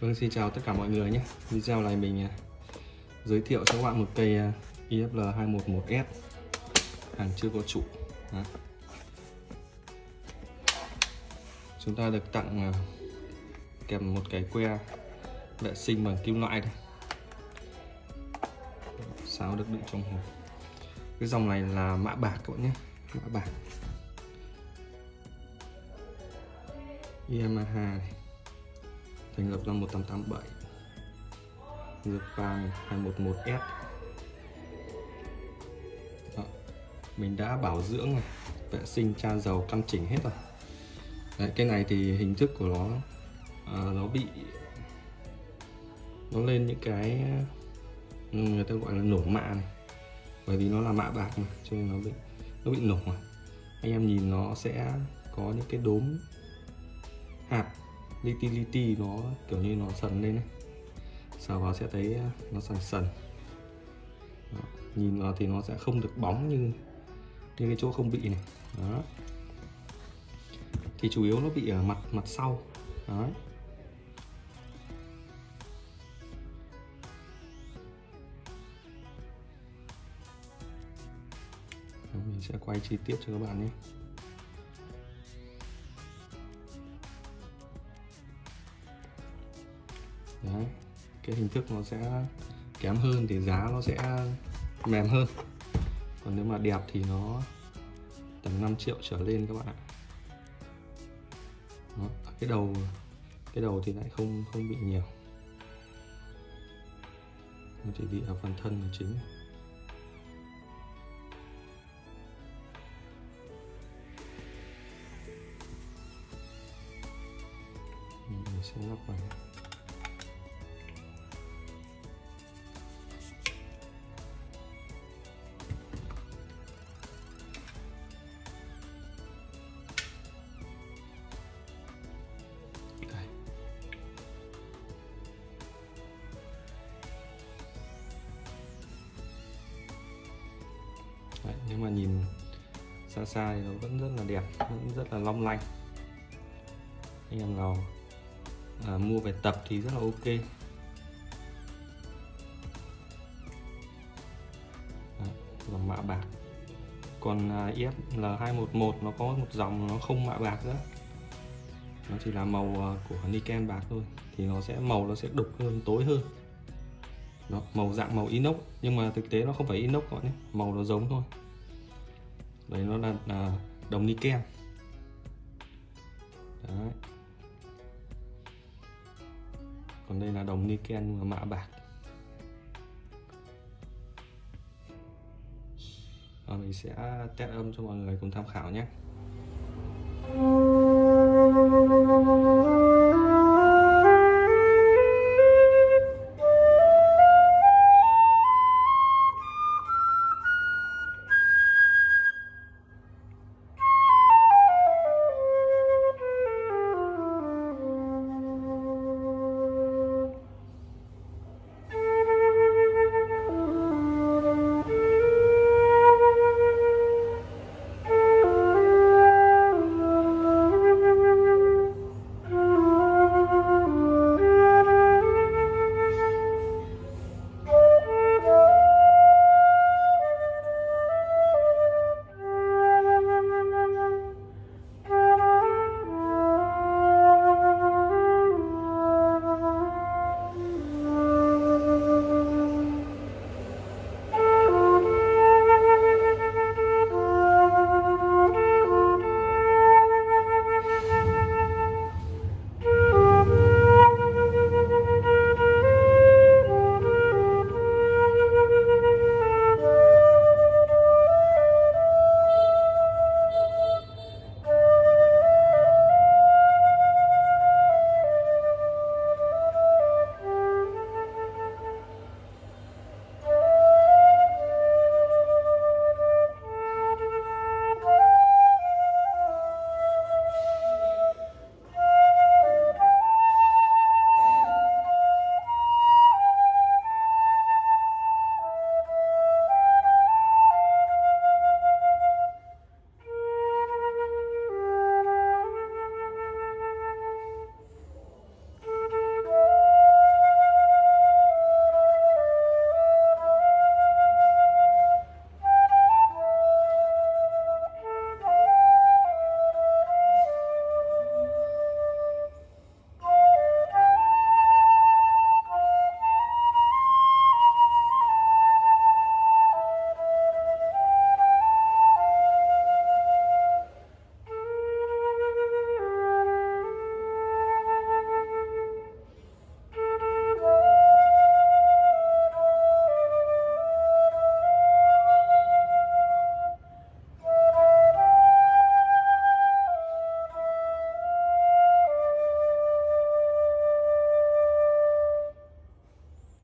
Vâng xin chào tất cả mọi người nhé. Video này mình à, giới thiệu cho các bạn một cây à, IFL 211S Hàng chưa có trụ. Đó. Chúng ta được tặng à, kèm một cái que vệ sinh bằng kim loại đây. Sáo được đựng trong hộp. Cái dòng này là mã bạc các bạn nhé. Mã bạc. Yamaha này thành lập năm 1887 Japan 211S Đó. mình đã bảo dưỡng này vệ sinh tra dầu căn chỉnh hết rồi. Đấy, cái này thì hình thức của nó à, nó bị nó lên những cái ừ, người ta gọi là nổ mạ này. Bởi vì nó là mạ bạc mà cho nên nó bị nó bị nổ mà. Anh em nhìn nó sẽ có những cái đốm hạt li ti li ti nó kiểu như nó sần lên đấy sờ vào sẽ thấy ờ, nó sần sần. Đó. nhìn vào thì nó sẽ không được bóng như như cái chỗ không bị này. Đó. Thì chủ yếu nó bị ở mặt mặt sau. Đó, mình sẽ quay chi tiết cho các bạn nhé. Đấy. cái hình thức nó sẽ kém hơn thì giá nó sẽ mềm hơn còn nếu mà đẹp thì nó tầm 5 triệu trở lên các bạn ạ Đó. cái đầu cái đầu thì lại không không bị nhiều nó chỉ bị ở phần thân là chính mình sẽ lắp vào Đấy, nếu mà nhìn xa xa thì nó vẫn rất là đẹp vẫn rất là long lanh. Anh em nào à, mua về tập thì rất là ok. Đấy, dòng mạ bạc. Còn à, IFL211 nó có một dòng nó không mạ bạc nữa. Nó chỉ là màu à, của Niken bạc thôi thì nó sẽ màu nó sẽ đục hơn tối hơn. Đó, màu dạng màu inox. Nhưng mà thực tế nó không phải inox gọi nhé màu nó giống thôi. Đấy nó là, là đồng Niken đấy. Còn đây là đồng Niken mạ bạc. Và mình sẽ test âm cho mọi người cùng tham khảo nhé.